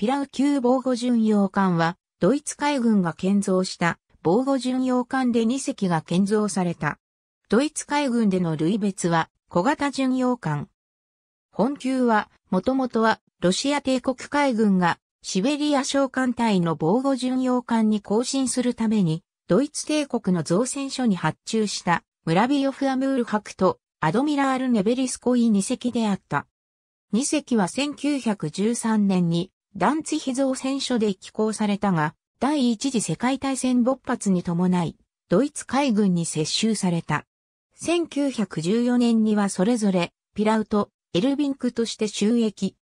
ピラウ級防護巡洋艦は、ドイツ海軍が建造した防護巡洋艦で2隻が建造された。ドイツ海軍での類別は小型巡洋艦。本級は、もともとはロシア帝国海軍がシベリア召艦隊の防護巡洋艦に更新するために、ドイツ帝国の造船所に発注したムラビヨフ・アムール博とアドミラール・ネベリスコイ2隻であった。2隻は1913年にダンツヒ造船所で寄港されたが、第一次世界大戦勃発に伴い、ドイツ海軍に接収された。1914年にはそれぞれ、ピラウとエルビンクとして収益。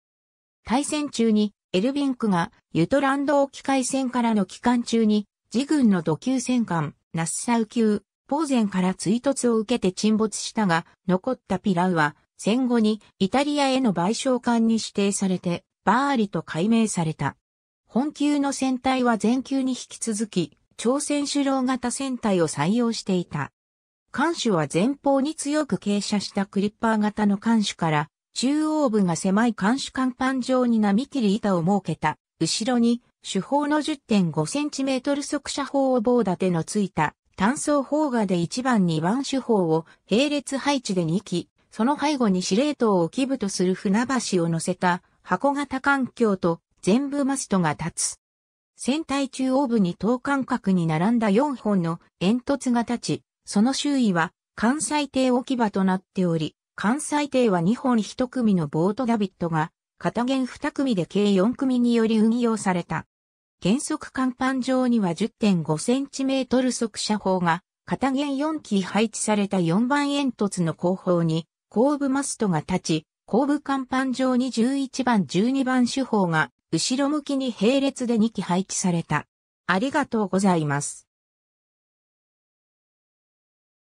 大戦中に、エルビンクがユトランド沖海戦からの期間中に、自軍の土級戦艦、ナッサウ級、ポーゼンから追突を受けて沈没したが、残ったピラウは、戦後にイタリアへの賠償艦に指定されて、バーリと改名された。本級の船体は前級に引き続き、朝鮮主郎型船体を採用していた。艦首は前方に強く傾斜したクリッパー型の艦首から、中央部が狭い艦首甲板状に波切り板を設けた、後ろに主砲の 10.5cm 速射砲を棒立てのついた単装砲画で1番2番主砲を並列配置で2機、その背後に司令塔を基部とする船橋を乗せた箱型環境と全部マストが立つ。船体中央部に等間隔に並んだ4本の煙突が立ち、その周囲は関西艇置き場となっており、関西艇は2本1組のボートダビットが、片弦2組で計4組により運用された。原則甲板上には 10.5cm 速射砲が、片弦4機配置された4番煙突の後方に、後部マストが立ち、後部甲板上に11番12番手法が、後ろ向きに並列で2機配置された。ありがとうございます。